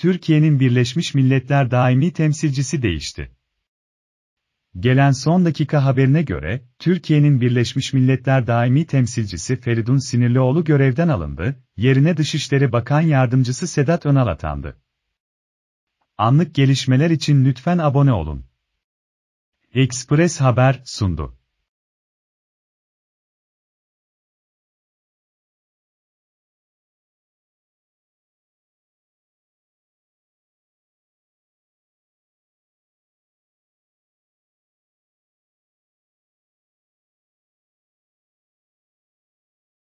Türkiye'nin Birleşmiş Milletler daimi temsilcisi değişti. Gelen son dakika haberine göre, Türkiye'nin Birleşmiş Milletler daimi temsilcisi Feridun Sinirlioğlu görevden alındı, yerine Dışişleri Bakan Yardımcısı Sedat Önal atandı. Anlık gelişmeler için lütfen abone olun. Express Haber sundu.